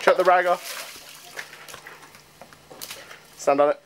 Chuck the rag off. Stand on it.